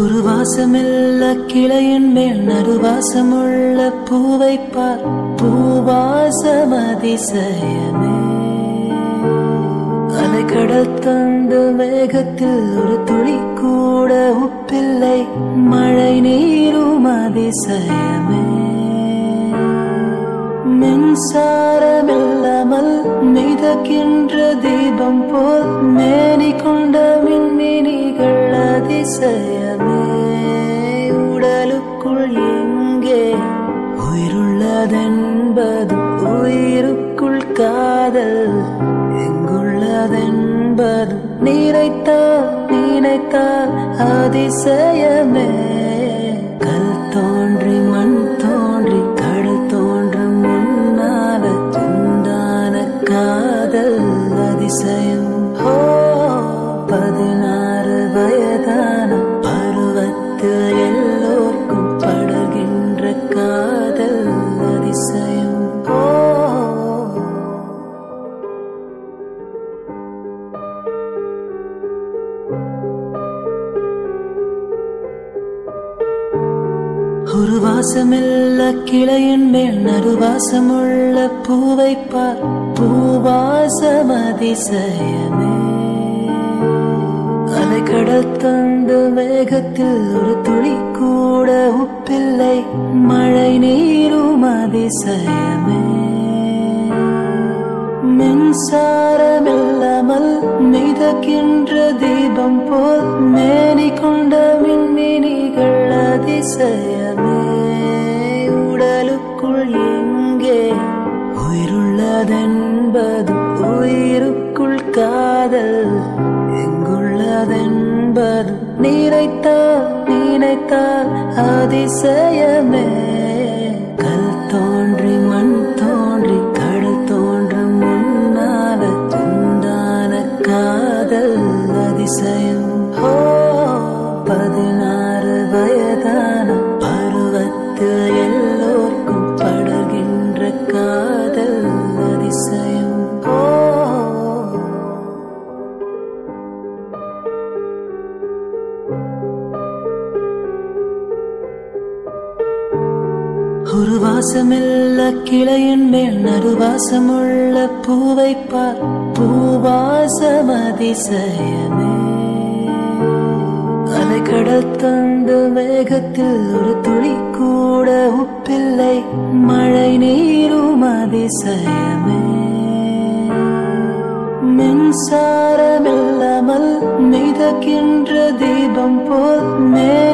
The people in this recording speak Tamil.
ஒரு வாசமில்ல கிளையின் மேல் நறுவாசமுள்ள பூவை பார். பூவாசம் அதிசயமே அலைக்கடல் தந்து மேகத்தில் ஒரு துளி கூட உப்பில்லை. மழை நீரும் அதிசயமே. மின்சாரமில்லாமல் மிதக்கின்ற தீபம் போல் மேனி அதிசயமே உடலுக்குள் எங்கே? உயிருள்ளதென்பது உயிருக்குள் காதல். எங்குள்ளதென்பது நினைத்தால் நினைத்தால் அதிசயமே. கல் தோன்றி மண் தோன்றி கடல் தோன்றும் முன்னால துண்டான காதல் அதிசயம். ஓ ஒரு வாசமில்ல கிளையின் மேல் நறுவாசமுள்ள பூவை பார். பூவாசம் அதிசயமே அலைக்கடல் தந்து மேகத்தில் ஒரு துளி கூட உப்பில்லை. மழை நீரும் அதிசயமே. மின்சாரமில்லாமல் மிதக்கின்ற தீபம் போல் மே அதிசயமே உடலுக்குள் எங்கே? உயிருள்ளதென்பது உயிருக்குள் காதல். எங்குள்ளதென்பது நினைத்தால் நினைத்தால் அதிசயமே. கல் தோன்றி மண் தோன்றி கடல் தோன்று முன்னால துண்டான காதல் அதிசயம். ஓ ஒரு வாசமில்ல கிளையின் மேல் நறுவாசமுள்ள பூவை பார். பூவாசம் அதிசயமே அலைக்கடல் தந்து வேகத்தில் ஒரு துளி கூட உப்பில்லை. மழை நீரும் அதிசயமே. மின்சாரமில்லாமல் மிதக்கின்ற தீபம் போல் மேனி